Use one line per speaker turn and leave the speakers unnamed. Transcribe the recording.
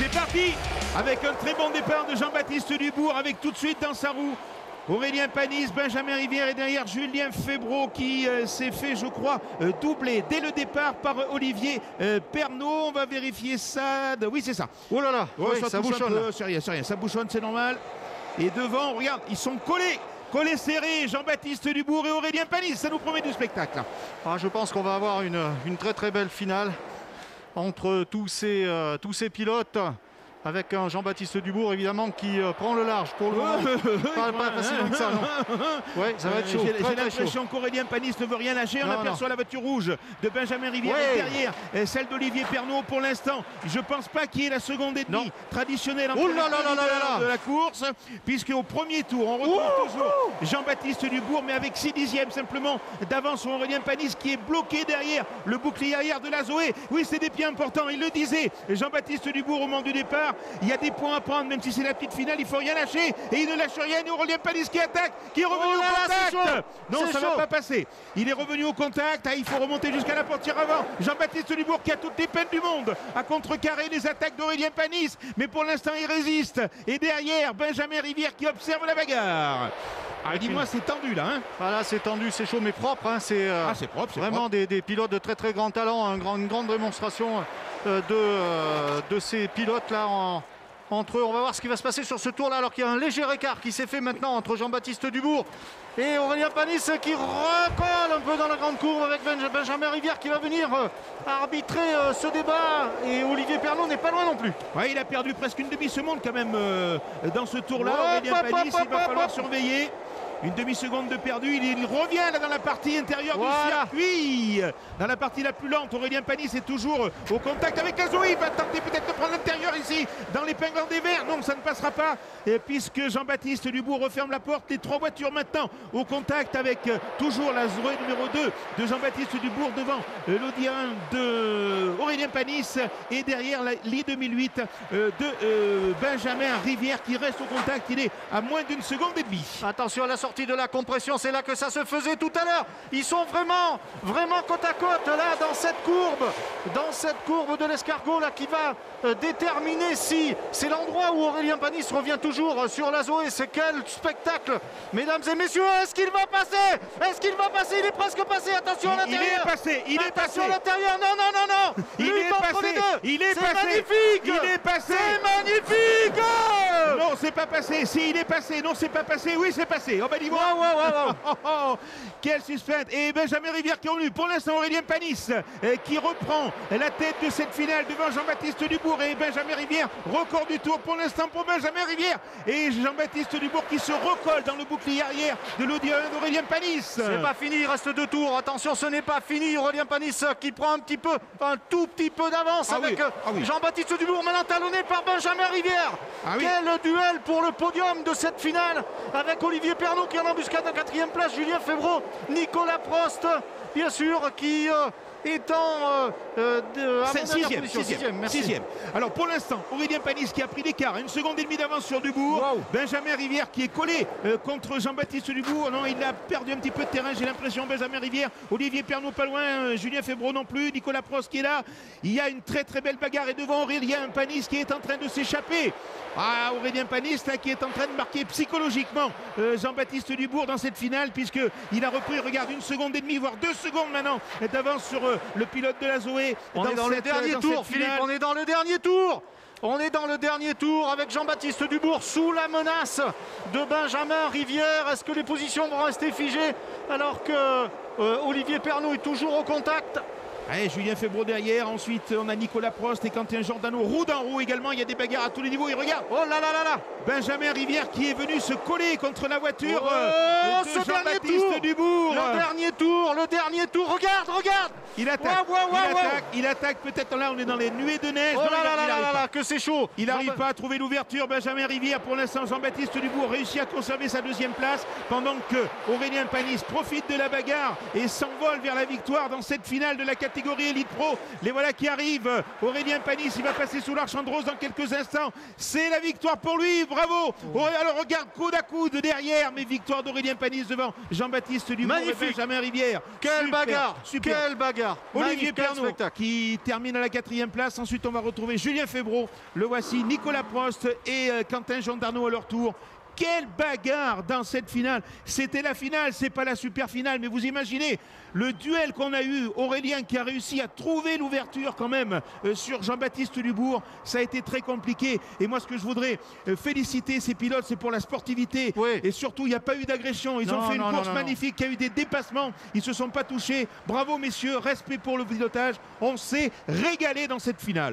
C'est parti avec un très bon départ de Jean-Baptiste Dubourg avec tout de suite dans sa roue Aurélien Panis, Benjamin Rivière et derrière Julien Febro qui euh, s'est fait, je crois, euh, doubler dès le départ par Olivier euh, Pernaud. On va vérifier ça. Oui, c'est ça.
Oh là là, ça bouchonne.
C'est rien, c'est rien. Ça bouchonne, c'est normal. Et devant, regarde, ils sont collés. Collés serrés, Jean-Baptiste Dubourg et Aurélien Panis. Ça nous promet du spectacle.
Ah, je pense qu'on va avoir une, une, très très belle finale entre tous ces, ces pilotes avec un Jean-Baptiste Dubourg évidemment qui euh, prend le large pour le moment. pas, pas facile que ça, non. Ouais, ça va être chaud.
J'ai l'impression qu'Aurélien Panis ne veut rien lâcher. On aperçoit la voiture rouge de Benjamin Rivière et derrière celle d'Olivier Pernaud pour l'instant. Je pense pas qu'il y ait la seconde et demie traditionnelle
oh là là
de la course, puisque au premier tour, on retrouve toujours Jean-Baptiste Dubourg, mais avec 6 dixièmes simplement d'avance sur Aurélien Panis qui est bloqué derrière le bouclier arrière de la Zoé. Oui, c'est des pieds importants. Il le disait, Jean-Baptiste Dubourg au moment du départ. Il y a des points à prendre, même si c'est la petite finale, il faut rien lâcher. Et il ne lâche rien. Et Aurélien Panis qui attaque, qui est revenu oh au contact. non, ça ne va pas passer. Il est revenu au contact. Ah, il faut remonter jusqu'à la portière avant. Jean-Baptiste Dubourg qui a toutes les peines du monde à contrecarrer les attaques d'Aurélien Panis. Mais pour l'instant, il résiste. Et derrière, Benjamin Rivière qui observe la bagarre. Ah, dis-moi, c'est tendu là. Hein
voilà, c'est tendu, c'est chaud, mais propre. Hein. c'est euh, ah, propre, vraiment Des, pilotes de très très grand talent. Un grand, une grande démonstration de, euh, de ces pilotes là en, entre eux. On va voir ce qui va se passer sur ce tour-là, alors qu'il y a un léger écart qui s'est fait maintenant entre Jean-Baptiste Dubourg et Aurélien Panis qui recolle un peu dans la grande courbe avec Benjamin Rivière qui va venir euh, arbitrer euh, ce débat. Et Olivier Pernaud n'est pas loin non plus.
Ouais, il a perdu presque une demi-seconde quand même euh, dans ce tour-là. Aurélien Panis, il va falloir surveiller. Une demi-seconde de perdu. Il, revient là dans la partie intérieure du circuit. Dans la partie la plus lente, Aurélien Panis est toujours au contact avec Azoui. Il va tenter peut-être de prendre l'intérieur ici dans l'épingle des verts. Non, ça ne passera pas. Et puisque Jean-Baptiste Dubourg referme la porte. Les trois voitures maintenant au contact avec euh, toujours la Zoé numéro 2 de Jean-Baptiste Dubourg devant euh, l'Audi 1 de Aurélien Panis. Et derrière l'I 2008 euh, de Benjamin Rivière qui reste au contact. Il est à moins d'une seconde et demie.
Attention à la sortie de la compression. C'est là que ça se faisait tout à l'heure. Ils sont vraiment, vraiment côte à côte là dans cette courbe, dans cette courbe de l'escargot là qui va euh, déterminer si c'est l'endroit où Aurélien Panis revient toujours sur la Zoé. C'est quel spectacle, mesdames et messieurs. Est-ce qu'il va passer? Est-ce qu'il va passer? Il est presque passé. Attention à l'intérieur.
Il est passé. Il est passé.
à l'intérieur. Non, non, non, non.
Il est passé. Il est passé.
Magnifique.
Il est passé.
C'est magnifique.
Non, c'est pas passé. Si il est passé. Non, c'est pas passé. Oui, c'est passé. Oh, ben, Quel suspense Et Benjamin Rivière qui est revenu. Pour l'instant, Aurélien Panis euh, qui reprend la tête de cette finale devant Jean-Baptiste Dubourg et Benjamin Rivière. Record du tour pour l'instant pour Benjamin Rivière. Et Jean-Baptiste Dubourg qui se recolle dans le bouclier arrière de d'Aurélien Panis.
C'est pas fini, il reste deux tours. Attention, ce n'est pas fini. Aurélien Panis qui prend un petit peu, un tout petit peu d'avance ah avec ah Jean-Baptiste Dubourg, maintenant talonné par Benjamin Rivière. Ah Quel duel pour le podium de cette finale avec Olivier Pernaud qui en embuscade en quatrième place, Julien Febro, Nicolas Prost, bien sûr, qui euh, étant euh, euh, de,
sixième, sixième, sixième, Alors pour l'instant, Aurélien Panis qui a pris l'écart, une seconde et demie d'avance sur Dubourg. Benjamin Rivière qui est collé contre Jean-Baptiste Dubourg. Non, il a perdu un petit peu de terrain, j'ai l'impression. Benjamin Rivière, Olivier Pernaud pas loin, Julien Febro non plus, Nicolas Prost qui est là. Il y a une très très belle bagarre et devant Aurélien Panis qui est en train de s'échapper. Ah, Aurélien Panis qui est en train de marquer psychologiquement euh, Jean-Baptiste Dubourg dans cette finale puisqu'il a repris, regarde, une seconde et demie, voire deux secondes maintenant d'avance sur euh, le pilote de la Zoé.
On est dans le dernier tour, Philippe, on est dans le dernier tour on est dans le dernier tour avec Jean-Baptiste Dubourg sous la menace de Benjamin Rivière. Est-ce que les positions vont rester figées alors que euh, Olivier Pernaud est toujours au contact
Allez, Julien Febro derrière. Ensuite, on a Nicolas Prost et Quentin Giordano. Roue dans roue également. Il y a des bagarres à tous les niveaux. Et regarde.
Oh là là là là.
Benjamin Rivière qui est venu se coller contre la voiture
oh, euh,
de Jean-Baptiste Dubourg.
Le dernier tour, le dernier tour. Regarde, regarde.
Il attaque. il attaque. Il attaque. Peut-être là, on est dans les nuées de neige.
Oh là là là là que c'est chaud.
Il n'arrive pas à trouver l'ouverture. Benjamin Rivière, pour l'instant, Jean-Baptiste Dubourg réussit à conserver sa deuxième place pendant que Aurélien Panis profite de la bagarre et s'envole vers la victoire dans cette finale de la catégorie Elite Pro. Les voilà qui arrivent. Aurélien Panis, il va passer sous l'arche rose dans quelques instants. C'est la victoire pour lui. Bravo. Alors regarde coude à coude derrière, mais victoire d'Aurélien Panis devant Jean-Baptiste Dubourg et Benjamin Rivière. super.
Quelle bagarre Quelle bagarre
Olivier Pernot qui termine à la quatrième place. Ensuite, on va retrouver Julien Febro. Le voici, Nicolas Prost et euh, Quentin Gendarno à leur tour. Quelle bagarre dans cette finale C'était la finale, c'est pas la super finale, mais vous imaginez le duel qu'on a eu, Aurélien qui a réussi à trouver l'ouverture quand même euh, sur Jean-Baptiste Dubourg, ça a été très compliqué. Et moi, ce que je voudrais euh, féliciter ces pilotes, c'est pour la sportivité. Et surtout, il n'y a pas eu d'agression. Ils ont fait une course magnifique, il y a eu des dépassements, ils ne se sont pas touchés. Bravo messieurs, respect pour le pilotage. On s'est régalé dans cette finale.